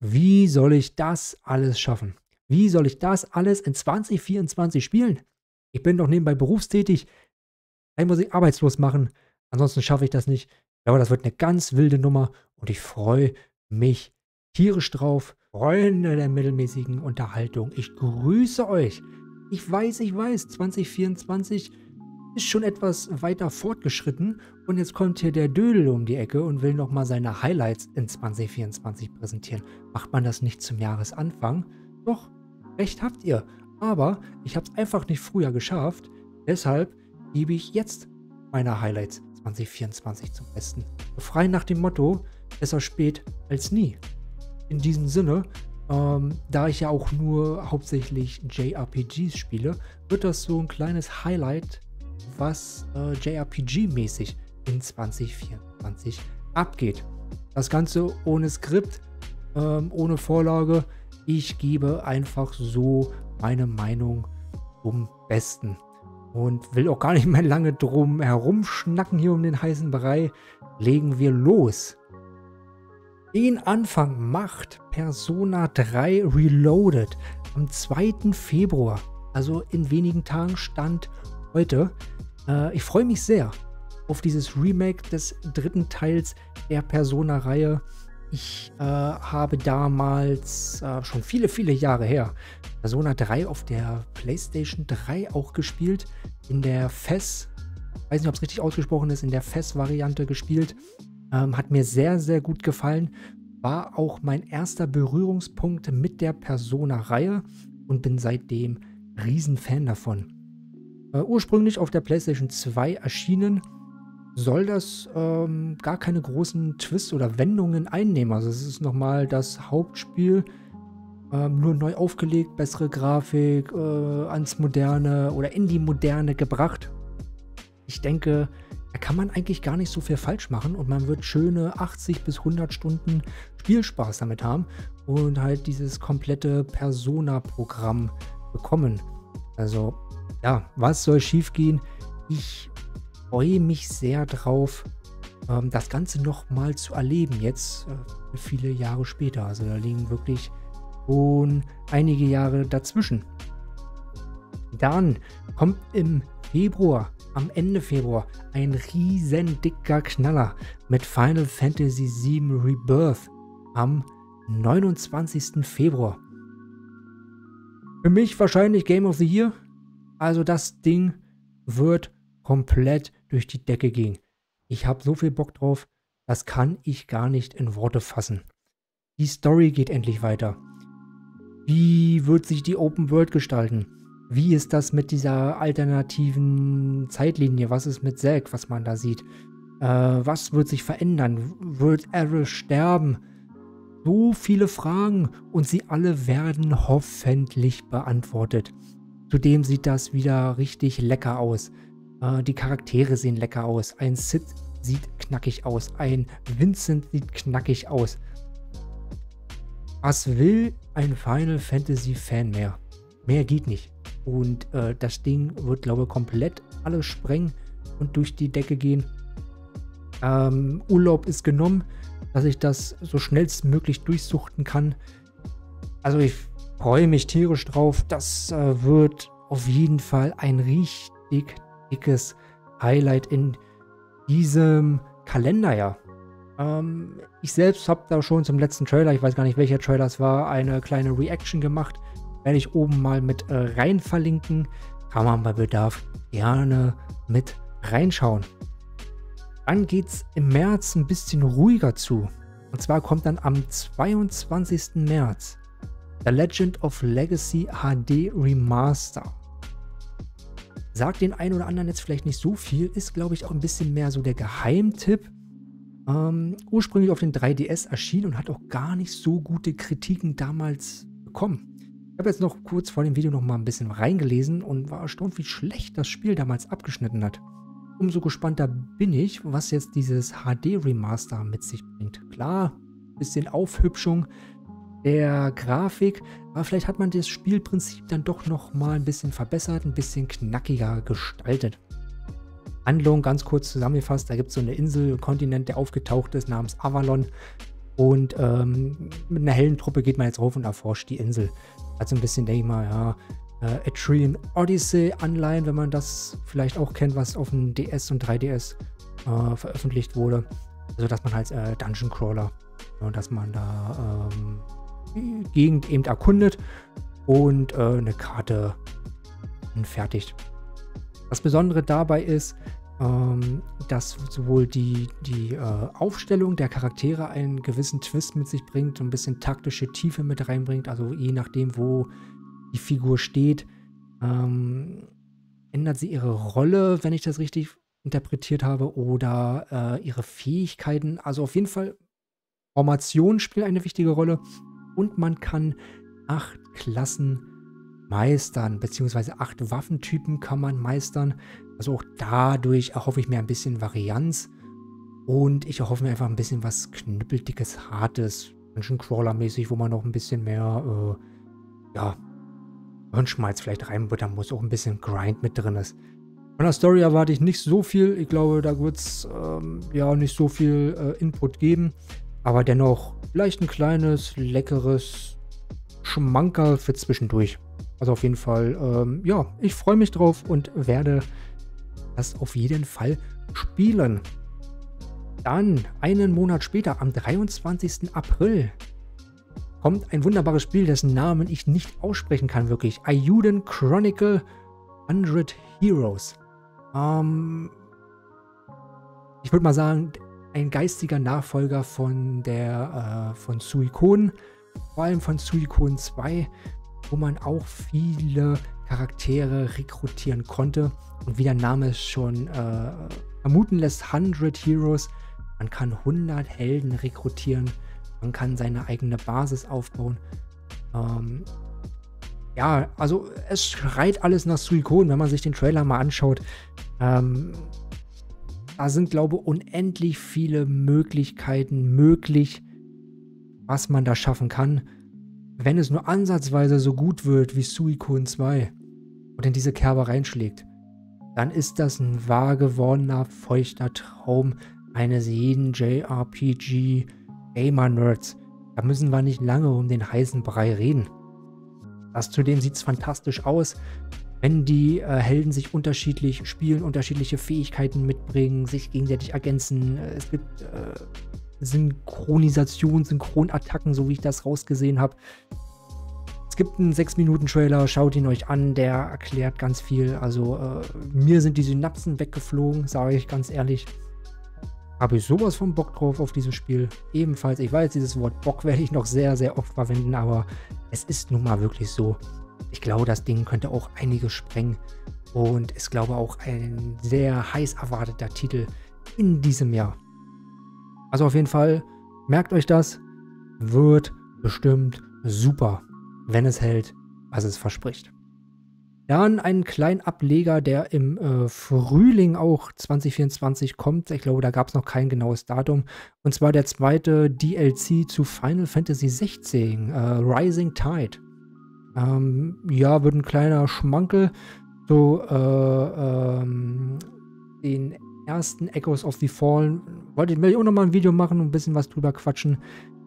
wie soll ich das alles schaffen? Wie soll ich das alles in 2024 spielen? Ich bin doch nebenbei berufstätig. Dann muss ich arbeitslos machen. Ansonsten schaffe ich das nicht. Aber das wird eine ganz wilde Nummer und ich freue mich tierisch drauf. Freunde der mittelmäßigen Unterhaltung, ich grüße euch. Ich weiß, ich weiß, 2024 ist schon etwas weiter fortgeschritten und jetzt kommt hier der Dödel um die Ecke und will nochmal seine Highlights in 2024 präsentieren. Macht man das nicht zum Jahresanfang? Doch, recht habt ihr. Aber ich habe es einfach nicht früher geschafft. Deshalb gebe ich jetzt meine Highlights 2024 zum Besten. Frei nach dem Motto, besser spät als nie. In diesem Sinne, ähm, da ich ja auch nur hauptsächlich JRPGs spiele, wird das so ein kleines Highlight, was äh, JRPG-mäßig in 2024 abgeht. Das Ganze ohne Skript, ähm, ohne Vorlage. Ich gebe einfach so meine Meinung zum Besten und will auch gar nicht mehr lange drum herumschnacken hier um den heißen Brei. Legen wir los. Den Anfang macht Persona 3 Reloaded am 2. Februar, also in wenigen Tagen stand heute. Äh, ich freue mich sehr auf dieses Remake des dritten Teils der Persona-Reihe. Ich äh, habe damals, äh, schon viele, viele Jahre her, Persona 3 auf der PlayStation 3 auch gespielt. In der FES, weiß nicht, ob es richtig ausgesprochen ist, in der FES-Variante gespielt. Ähm, hat mir sehr, sehr gut gefallen. War auch mein erster Berührungspunkt mit der Persona-Reihe und bin seitdem Riesenfan davon. Äh, ursprünglich auf der PlayStation 2 erschienen soll das ähm, gar keine großen Twists oder Wendungen einnehmen. Also es ist nochmal das Hauptspiel, ähm, nur neu aufgelegt, bessere Grafik, äh, ans Moderne oder in die Moderne gebracht. Ich denke, da kann man eigentlich gar nicht so viel falsch machen und man wird schöne 80 bis 100 Stunden Spielspaß damit haben und halt dieses komplette Persona-Programm bekommen. Also, ja, was soll schiefgehen? Ich freue mich sehr drauf, ähm, das Ganze nochmal zu erleben, jetzt äh, viele Jahre später. Also da liegen wirklich schon einige Jahre dazwischen. Dann kommt im Februar, am Ende Februar, ein riesen dicker Knaller mit Final Fantasy VII Rebirth am 29. Februar. Für mich wahrscheinlich Game of the Year. Also das Ding wird komplett durch die Decke ging. Ich habe so viel Bock drauf, das kann ich gar nicht in Worte fassen. Die Story geht endlich weiter. Wie wird sich die Open World gestalten? Wie ist das mit dieser alternativen Zeitlinie? Was ist mit Zack, was man da sieht? Äh, was wird sich verändern? Wird Errol sterben? So viele Fragen und sie alle werden hoffentlich beantwortet. Zudem sieht das wieder richtig lecker aus. Äh, die Charaktere sehen lecker aus. Ein Sid sieht knackig aus. Ein Vincent sieht knackig aus. Was will ein Final Fantasy Fan mehr? Mehr geht nicht. Und äh, das Ding wird, glaube ich, komplett alles sprengen und durch die Decke gehen. Ähm, Urlaub ist genommen, dass ich das so schnellstmöglich durchsuchten kann. Also ich freue mich tierisch drauf. Das äh, wird auf jeden Fall ein richtig dickes Highlight in diesem Kalenderjahr. Ähm, ich selbst habe da schon zum letzten Trailer, ich weiß gar nicht welcher Trailer es war, eine kleine Reaction gemacht. Werde ich oben mal mit äh, rein verlinken. Kann man bei Bedarf gerne mit reinschauen. Dann geht es im März ein bisschen ruhiger zu. Und zwar kommt dann am 22. März The Legend of Legacy HD Remaster. Sagt den einen oder anderen jetzt vielleicht nicht so viel, ist glaube ich auch ein bisschen mehr so der Geheimtipp. Ähm, ursprünglich auf den 3DS erschienen und hat auch gar nicht so gute Kritiken damals bekommen. Ich habe jetzt noch kurz vor dem Video noch mal ein bisschen reingelesen und war erstaunt, wie schlecht das Spiel damals abgeschnitten hat. Umso gespannter bin ich, was jetzt dieses HD-Remaster mit sich bringt. Klar, bisschen Aufhübschung, der Grafik, aber vielleicht hat man das Spielprinzip dann doch noch mal ein bisschen verbessert, ein bisschen knackiger gestaltet. Handlung ganz kurz zusammengefasst, da gibt es so eine Insel, einen Kontinent, der aufgetaucht ist namens Avalon Und ähm, mit einer hellen Truppe geht man jetzt rauf und erforscht die Insel. Also ein bisschen, denke ich mal, ja, äh, Atrian Odyssey Anleihen, wenn man das vielleicht auch kennt, was auf dem DS und 3DS äh, veröffentlicht wurde. Also dass man halt äh, Dungeon Crawler, ja, dass man da ähm, Gegend eben erkundet und äh, eine Karte fertigt. Das Besondere dabei ist, ähm, dass sowohl die, die äh, Aufstellung der Charaktere einen gewissen Twist mit sich bringt, ein bisschen taktische Tiefe mit reinbringt, also je nachdem, wo die Figur steht, ähm, ändert sie ihre Rolle, wenn ich das richtig interpretiert habe, oder äh, ihre Fähigkeiten. Also auf jeden Fall, Formation spielt eine wichtige Rolle und man kann acht Klassen meistern, beziehungsweise acht Waffentypen kann man meistern. Also auch dadurch erhoffe ich mir ein bisschen Varianz und ich erhoffe mir einfach ein bisschen was knüppeldickes, hartes, Dungeon Crawler-mäßig, wo man noch ein bisschen mehr, äh, ja, Hirnschmalz vielleicht reinbuttern muss, auch ein bisschen Grind mit drin ist. Von der Story erwarte ich nicht so viel. Ich glaube, da wird es ähm, ja nicht so viel äh, Input geben. Aber dennoch vielleicht ein kleines, leckeres Schmankerl für zwischendurch. Also auf jeden Fall, ähm, ja, ich freue mich drauf und werde das auf jeden Fall spielen. Dann, einen Monat später, am 23. April, kommt ein wunderbares Spiel, dessen Namen ich nicht aussprechen kann, wirklich. Ayuden Chronicle 100 Heroes. Ähm, ich würde mal sagen, ein geistiger Nachfolger von der äh, von Suikon, vor allem von Suikon 2, wo man auch viele Charaktere rekrutieren konnte. Und wie der Name schon äh, vermuten lässt, 100 Heroes. Man kann 100 Helden rekrutieren man kann seine eigene Basis aufbauen. Ähm, ja, also es schreit alles nach Suikon, wenn man sich den Trailer mal anschaut. Ähm, da sind, glaube ich, unendlich viele Möglichkeiten möglich, was man da schaffen kann. Wenn es nur ansatzweise so gut wird wie Suikon 2 und in diese Kerbe reinschlägt, dann ist das ein wahr gewordener, feuchter Traum eines jeden JRPG- Gamer-Nerds. Da müssen wir nicht lange um den heißen Brei reden. Das zudem sieht es fantastisch aus, wenn die äh, Helden sich unterschiedlich spielen, unterschiedliche Fähigkeiten mitbringen, sich gegenseitig ergänzen. Es gibt äh, Synchronisation, Synchronattacken, so wie ich das rausgesehen habe. Es gibt einen 6-Minuten-Trailer, schaut ihn euch an, der erklärt ganz viel. Also äh, mir sind die Synapsen weggeflogen, sage ich ganz ehrlich habe ich sowas von Bock drauf auf dieses Spiel. Ebenfalls, ich weiß, dieses Wort Bock werde ich noch sehr, sehr oft verwenden, aber es ist nun mal wirklich so. Ich glaube, das Ding könnte auch einiges sprengen und ist, glaube auch ein sehr heiß erwarteter Titel in diesem Jahr. Also auf jeden Fall, merkt euch das, wird bestimmt super, wenn es hält, was es verspricht. Dann einen kleinen Ableger, der im äh, Frühling auch 2024 kommt. Ich glaube, da gab es noch kein genaues Datum. Und zwar der zweite DLC zu Final Fantasy 16, äh, Rising Tide. Ähm, ja, wird ein kleiner Schmankel. So, äh, ähm, den ersten Echoes of the Fallen. Wollte ich auch nochmal ein Video machen und ein bisschen was drüber quatschen.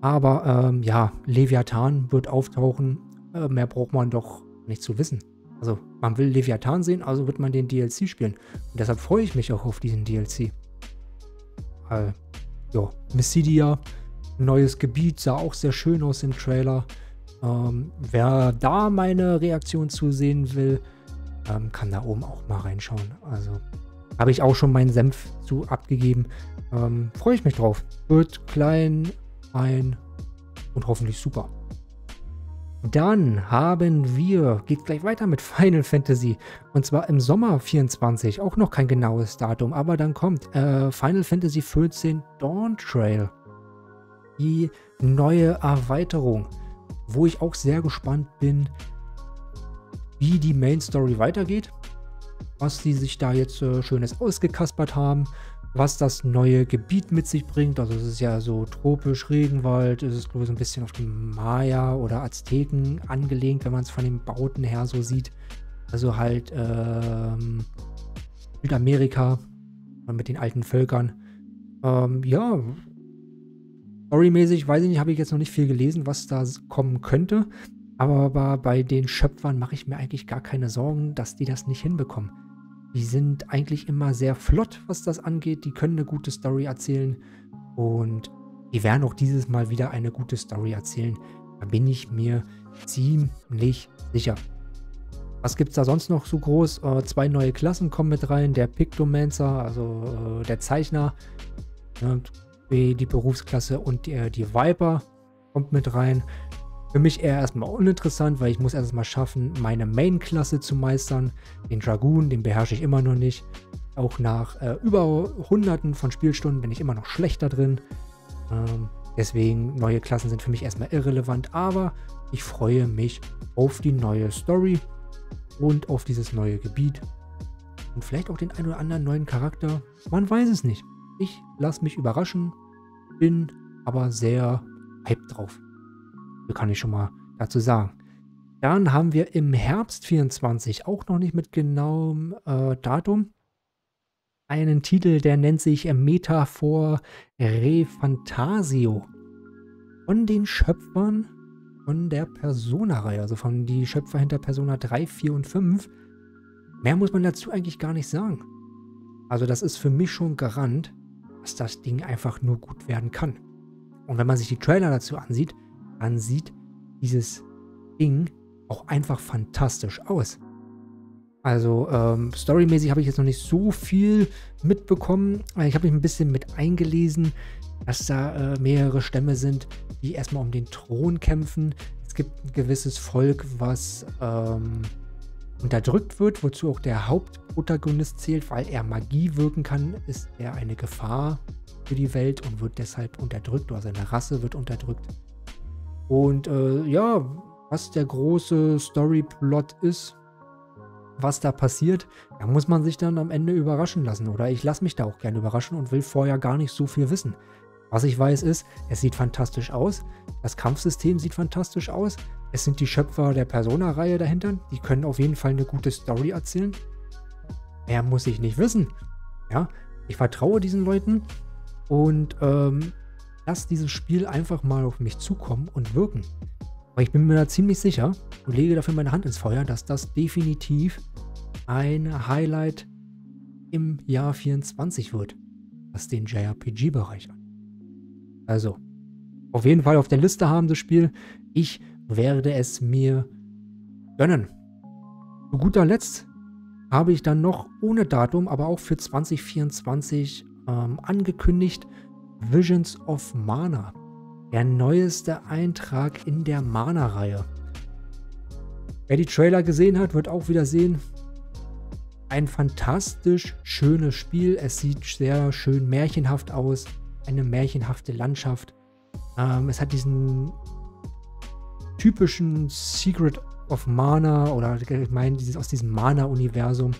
Aber ähm, ja, Leviathan wird auftauchen. Äh, mehr braucht man doch nicht zu wissen. Also man will Leviathan sehen, also wird man den DLC spielen. Und deshalb freue ich mich auch auf diesen DLC. Weil, ja, Mysidia, neues Gebiet, sah auch sehr schön aus im Trailer. Ähm, wer da meine Reaktion zu sehen will, ähm, kann da oben auch mal reinschauen. Also habe ich auch schon meinen Senf zu abgegeben. Ähm, freue ich mich drauf. Wird klein, fein und hoffentlich super. Dann haben wir, geht gleich weiter mit Final Fantasy. Und zwar im Sommer 24, auch noch kein genaues Datum, aber dann kommt äh, Final Fantasy 14 Dawn Trail. Die neue Erweiterung, wo ich auch sehr gespannt bin, wie die Main Story weitergeht. Was sie sich da jetzt äh, Schönes ausgekaspert haben was das neue Gebiet mit sich bringt. Also es ist ja so tropisch, Regenwald, es ist so ein bisschen auf die Maya oder Azteken angelehnt, wenn man es von den Bauten her so sieht. Also halt ähm, Südamerika mit den alten Völkern. Ähm, ja, Storymäßig, weiß ich nicht, habe ich jetzt noch nicht viel gelesen, was da kommen könnte. Aber bei den Schöpfern mache ich mir eigentlich gar keine Sorgen, dass die das nicht hinbekommen. Die sind eigentlich immer sehr flott, was das angeht. Die können eine gute Story erzählen. Und die werden auch dieses Mal wieder eine gute Story erzählen. Da bin ich mir ziemlich sicher. Was gibt es da sonst noch so groß? Äh, zwei neue Klassen kommen mit rein. Der Pictomancer, also äh, der Zeichner, ne, die Berufsklasse und die, die Viper kommt mit rein. Für mich eher erstmal uninteressant, weil ich muss erstmal schaffen, meine Main-Klasse zu meistern. Den Dragoon, den beherrsche ich immer noch nicht. Auch nach äh, über hunderten von Spielstunden bin ich immer noch schlechter drin. Ähm, deswegen, neue Klassen sind für mich erstmal irrelevant, aber ich freue mich auf die neue Story und auf dieses neue Gebiet. Und vielleicht auch den ein oder anderen neuen Charakter. Man weiß es nicht. Ich lasse mich überraschen, bin aber sehr hyped drauf. So kann ich schon mal dazu sagen. Dann haben wir im Herbst 24, auch noch nicht mit genauem äh, Datum, einen Titel, der nennt sich Metaphor Re Fantasio. Von den Schöpfern von der Persona-Reihe, also von die Schöpfer hinter Persona 3, 4 und 5. Mehr muss man dazu eigentlich gar nicht sagen. Also das ist für mich schon Garant, dass das Ding einfach nur gut werden kann. Und wenn man sich die Trailer dazu ansieht, dann sieht dieses Ding auch einfach fantastisch aus. Also ähm, storymäßig habe ich jetzt noch nicht so viel mitbekommen. Ich habe mich ein bisschen mit eingelesen, dass da äh, mehrere Stämme sind, die erstmal um den Thron kämpfen. Es gibt ein gewisses Volk, was ähm, unterdrückt wird, wozu auch der Hauptprotagonist zählt, weil er Magie wirken kann, ist er eine Gefahr für die Welt und wird deshalb unterdrückt oder seine Rasse wird unterdrückt. Und äh, ja, was der große Storyplot ist, was da passiert, da muss man sich dann am Ende überraschen lassen. Oder ich lasse mich da auch gerne überraschen und will vorher gar nicht so viel wissen. Was ich weiß ist, es sieht fantastisch aus. Das Kampfsystem sieht fantastisch aus. Es sind die Schöpfer der Persona-Reihe dahinter. Die können auf jeden Fall eine gute Story erzählen. Mehr muss ich nicht wissen. Ja, ich vertraue diesen Leuten und ähm, lasse dieses Spiel einfach mal auf mich zukommen und wirken. Aber ich bin mir da ziemlich sicher und lege dafür meine Hand ins Feuer, dass das definitiv ein Highlight im Jahr 24 wird, was den JRPG-Bereich an. Also, auf jeden Fall auf der Liste haben das Spiel. Ich werde es mir gönnen. Zu guter Letzt habe ich dann noch ohne Datum, aber auch für 2024 ähm, angekündigt Visions of Mana der neueste Eintrag in der Mana-Reihe. Wer die Trailer gesehen hat, wird auch wieder sehen, ein fantastisch schönes Spiel. Es sieht sehr schön märchenhaft aus. Eine märchenhafte Landschaft. Ähm, es hat diesen typischen Secret of Mana oder ich meine dieses, aus diesem Mana-Universum.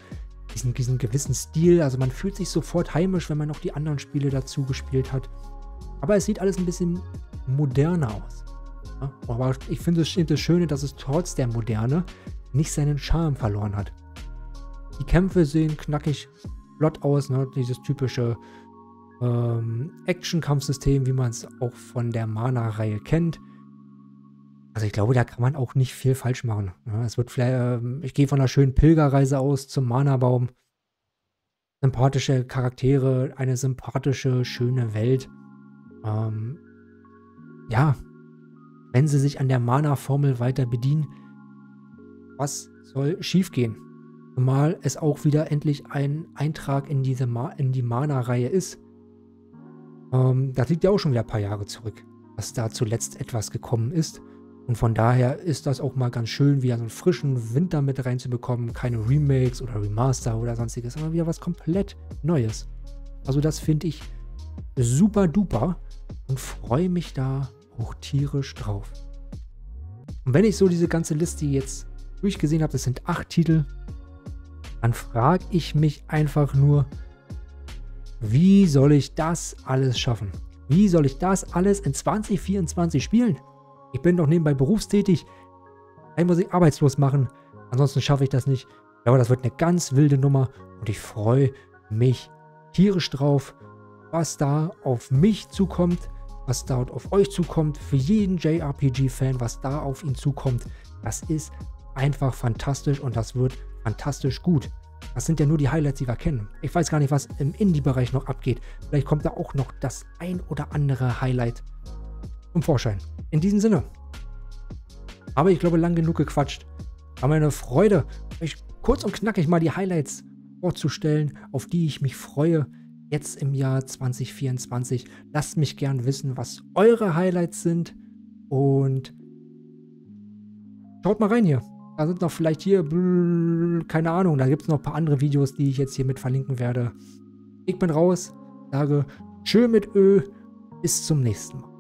Diesen, diesen gewissen Stil. Also man fühlt sich sofort heimisch, wenn man noch die anderen Spiele dazu gespielt hat. Aber es sieht alles ein bisschen moderner aus. Ja? Aber ich finde es das Schöne, dass es trotz der Moderne nicht seinen Charme verloren hat. Die Kämpfe sehen knackig flott aus, ne? dieses typische ähm, Action-Kampfsystem, wie man es auch von der Mana-Reihe kennt. Also ich glaube, da kann man auch nicht viel falsch machen. Ja? Es wird vielleicht, äh, ich gehe von einer schönen Pilgerreise aus zum Mana-Baum. Sympathische Charaktere, eine sympathische, schöne Welt. Ähm, ja, wenn sie sich an der Mana-Formel weiter bedienen, was soll schiefgehen? Zumal es auch wieder endlich ein Eintrag in, diese Ma in die Mana-Reihe ist. Ähm, das liegt ja auch schon wieder ein paar Jahre zurück, dass da zuletzt etwas gekommen ist. Und von daher ist das auch mal ganz schön, wieder so einen frischen Winter mit reinzubekommen. Keine Remakes oder Remaster oder sonstiges, sondern wieder was komplett Neues. Also das finde ich super duper und freue mich da auch tierisch drauf. Und wenn ich so diese ganze Liste jetzt durchgesehen habe, das sind acht Titel, dann frage ich mich einfach nur, wie soll ich das alles schaffen? Wie soll ich das alles in 2024 spielen? Ich bin doch nebenbei berufstätig. Ich muss ich arbeitslos machen. Ansonsten schaffe ich das nicht. Aber das wird eine ganz wilde Nummer und ich freue mich tierisch drauf, was da auf mich zukommt was dort auf euch zukommt, für jeden JRPG-Fan, was da auf ihn zukommt. Das ist einfach fantastisch und das wird fantastisch gut. Das sind ja nur die Highlights, die wir kennen. Ich weiß gar nicht, was im Indie-Bereich noch abgeht. Vielleicht kommt da auch noch das ein oder andere Highlight zum Vorschein. In diesem Sinne. Aber ich glaube, lang genug gequatscht. War mir eine Freude, euch kurz und knackig mal die Highlights vorzustellen, auf die ich mich freue jetzt im Jahr 2024. Lasst mich gern wissen, was eure Highlights sind und schaut mal rein hier. Da sind noch vielleicht hier, keine Ahnung, da gibt es noch ein paar andere Videos, die ich jetzt hier mit verlinken werde. Ich bin raus, sage Tschö mit Ö, bis zum nächsten Mal.